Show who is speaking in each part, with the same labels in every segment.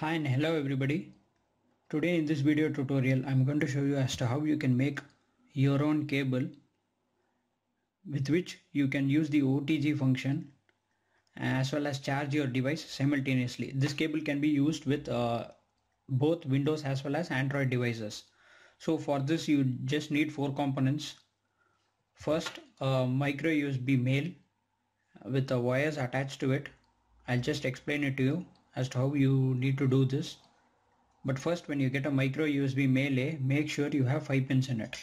Speaker 1: Hi and hello everybody. Today in this video tutorial I'm going to show you as to how you can make your own cable with which you can use the OTG function as well as charge your device simultaneously. This cable can be used with uh, both Windows as well as Android devices. So for this you just need four components. First a micro USB male with the wires attached to it. I'll just explain it to you as to how you need to do this. But first when you get a micro USB male make sure you have 5 pins in it.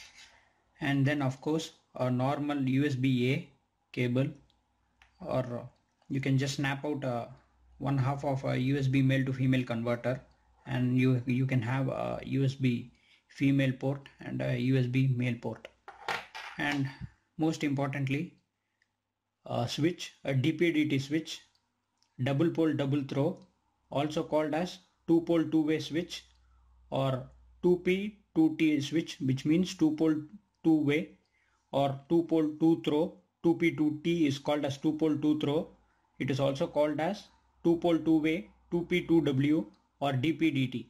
Speaker 1: And then of course a normal USB A cable or you can just snap out a one half of a USB male to female converter and you you can have a USB female port and a USB male port and most importantly a switch a DP-DT switch double pole double throw also called as two pole two way switch or 2P 2T switch which means two pole two way or two pole two throw 2P 2T is called as two pole two throw it is also called as two pole two way 2P 2W or DP-DT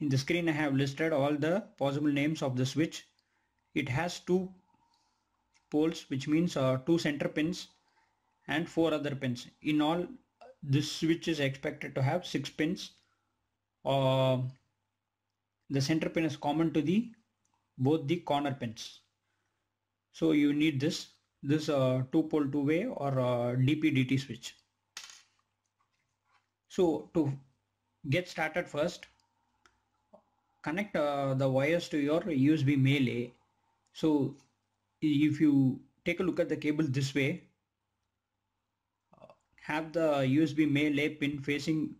Speaker 1: in the screen I have listed all the possible names of the switch. It has two poles which means uh, two center pins and four other pins. In all this switch is expected to have six pins. Uh, the center pin is common to the both the corner pins. So you need this this uh, two pole two way or uh, DP-DT switch. So to get started first connect uh, the wires to your USB male so if you take a look at the cable this way have the USB male pin facing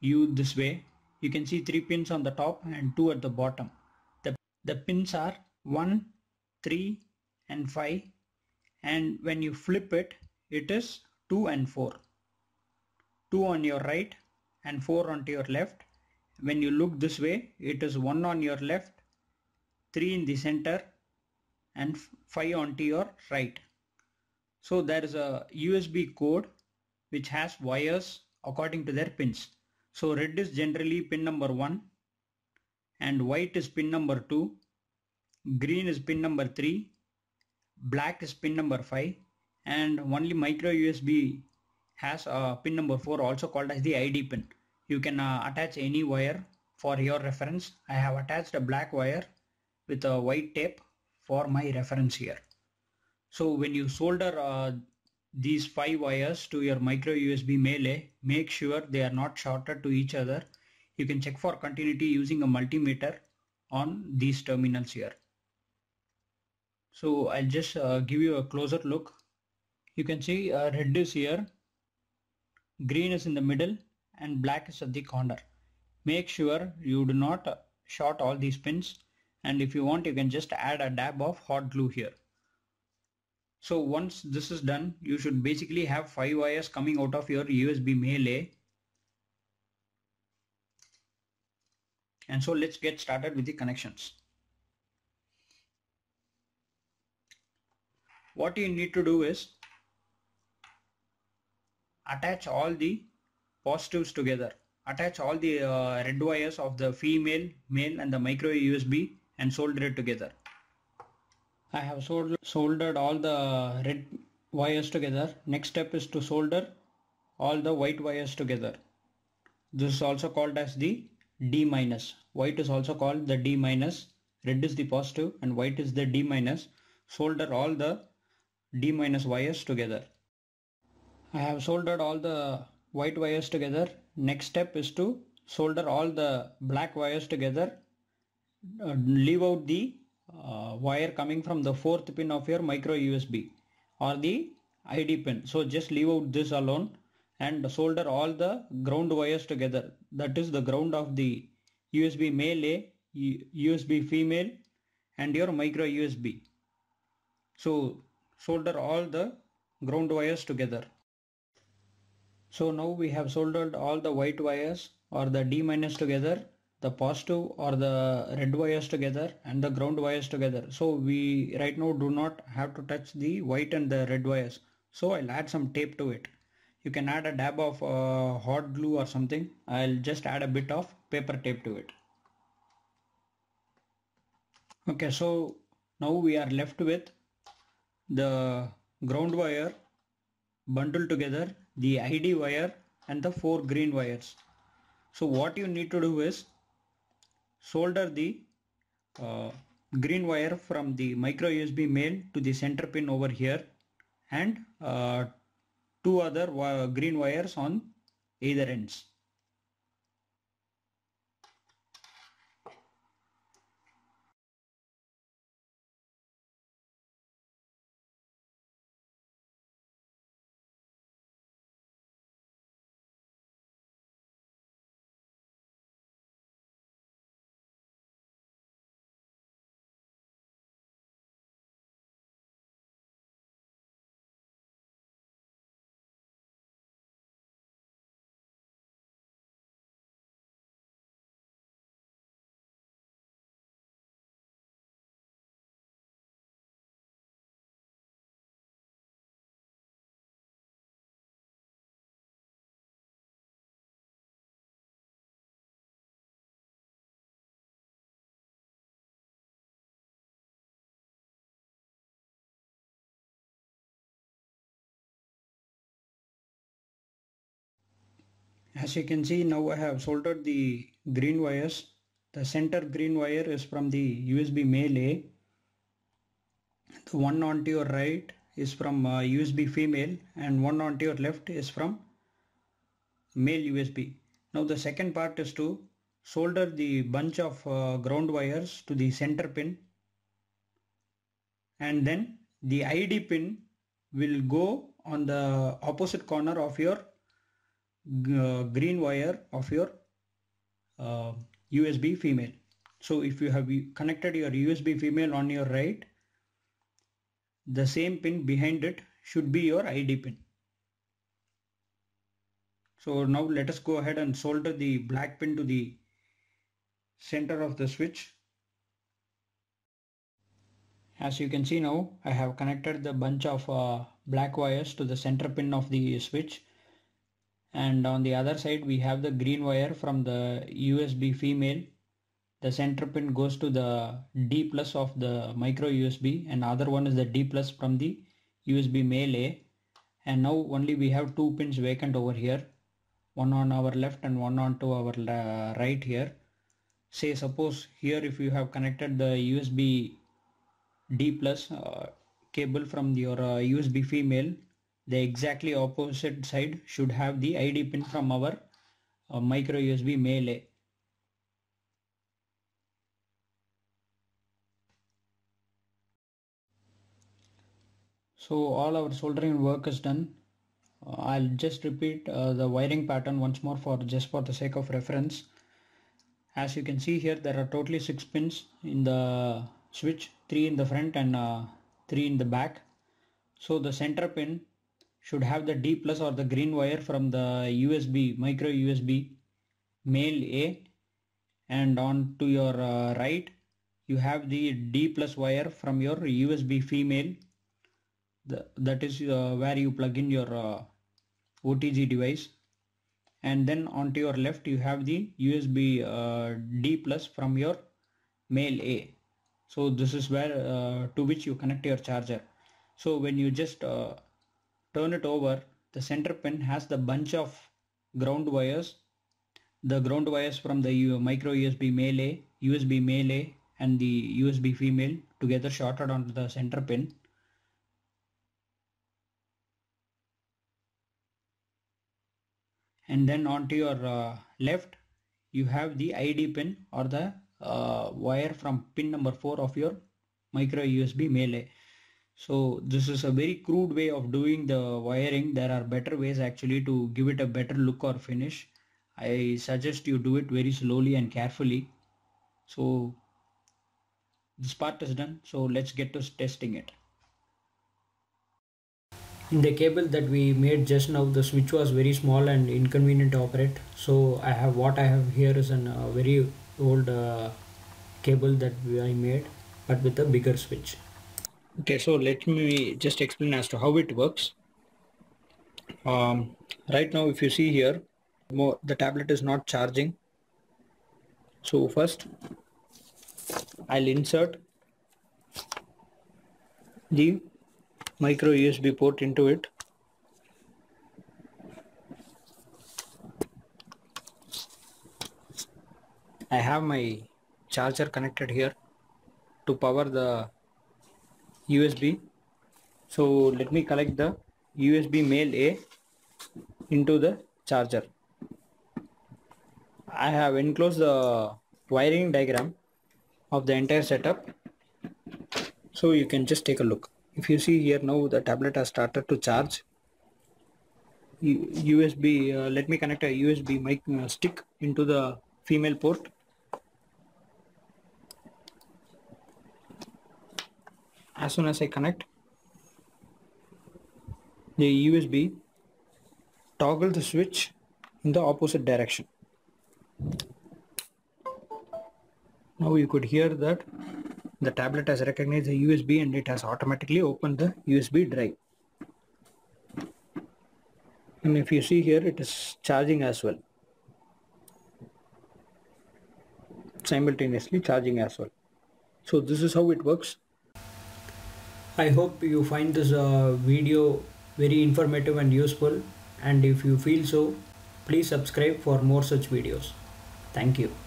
Speaker 1: you this way. You can see three pins on the top and two at the bottom. The, the pins are 1, 3 and 5 and when you flip it, it is 2 and 4. 2 on your right and 4 onto your left. When you look this way, it is 1 on your left, 3 in the center and 5 onto your right. So there is a USB code which has wires according to their pins. So red is generally pin number 1 and white is pin number 2, green is pin number 3, black is pin number 5 and only micro USB has a pin number 4 also called as the ID pin. You can uh, attach any wire for your reference. I have attached a black wire with a white tape for my reference here. So when you solder uh, these five wires to your micro USB male make sure they are not shorted to each other. You can check for continuity using a multimeter on these terminals here. So I'll just uh, give you a closer look. You can see uh, red is here, green is in the middle and black is at the corner. Make sure you do not short all these pins and if you want you can just add a dab of hot glue here. So once this is done, you should basically have five wires coming out of your USB male And so let's get started with the connections. What you need to do is attach all the positives together. Attach all the uh, red wires of the female, male and the micro USB and solder it together. I have soldered all the red wires together. Next step is to solder all the white wires together. This is also called as the D minus. White is also called the D minus. Red is the positive and white is the D minus. Solder all the D minus wires together. I have soldered all the white wires together. Next step is to solder all the black wires together. Uh, leave out the uh, wire coming from the fourth pin of your micro USB or the ID pin. So just leave out this alone and solder all the ground wires together. That is the ground of the USB male USB female and your micro USB. So solder all the ground wires together. So now we have soldered all the white wires or the D minus together the positive or the red wires together and the ground wires together. So we right now do not have to touch the white and the red wires. So I'll add some tape to it. you can add a dab of uh, hot glue or something I'll just add a bit of paper tape to it okay so now we are left with the ground wire bundled together the ID wire and the four green wires so what you need to do is solder the uh, green wire from the micro USB male to the center pin over here and uh, two other green wires on either ends. As you can see now I have soldered the green wires. The center green wire is from the USB male A. The one onto your right is from uh, USB female and one onto your left is from male USB now the second part is to solder the bunch of uh, ground wires to the center pin. And then the ID pin will go on the opposite corner of your green wire of your uh, USB female. So if you have connected your USB female on your right, the same pin behind it should be your ID pin. So now let us go ahead and solder the black pin to the center of the switch. As you can see now, I have connected the bunch of uh, black wires to the center pin of the switch and on the other side we have the green wire from the USB female. The center pin goes to the D plus of the micro USB and other one is the D plus from the USB male A. And now only we have two pins vacant over here. One on our left and one on to our right here. Say suppose here if you have connected the USB D plus uh, cable from your uh, USB female the exactly opposite side should have the ID pin from our uh, micro USB male So all our soldering work is done. Uh, I'll just repeat uh, the wiring pattern once more for just for the sake of reference. As you can see here there are totally 6 pins in the switch, 3 in the front and uh, 3 in the back. So the center pin should have the D plus or the green wire from the USB, micro USB male A and on to your uh, right you have the D plus wire from your USB female. The, that is uh, where you plug in your uh, OTG device. And then onto your left you have the USB uh, D plus from your male A. So this is where uh, to which you connect your charger. So when you just uh, turn it over the center pin has the bunch of ground wires. The ground wires from the micro USB male USB male and the USB female together shorted onto the center pin. And then onto your uh, left you have the ID pin or the uh, wire from pin number 4 of your micro USB male A so this is a very crude way of doing the wiring. There are better ways actually to give it a better look or finish. I suggest you do it very slowly and carefully. So this part is done. So let's get to testing it. In the cable that we made just now the switch was very small and inconvenient to operate. So I have what I have here is a uh, very old uh, cable that I made but with a bigger switch Okay, so let me just explain as to how it works. um, right now if you see here the tablet is not charging so first I'll insert the micro USB port into it I have my charger connected here to power the USB so let me connect the USB male A into the charger. I have enclosed the wiring diagram of the entire setup. So you can just take a look. If you see here now the tablet has started to charge. USB uh, let me connect a USB mic uh, stick into the female port as soon as I connect the USB toggle the switch in the opposite direction. Now you could hear that the tablet has recognized the USB and it has automatically opened the USB drive. And if you see here it is charging as well. Simultaneously charging as well. So this is how it works I hope you find this uh, video very informative and useful. And if you feel so please subscribe for more such videos. Thank you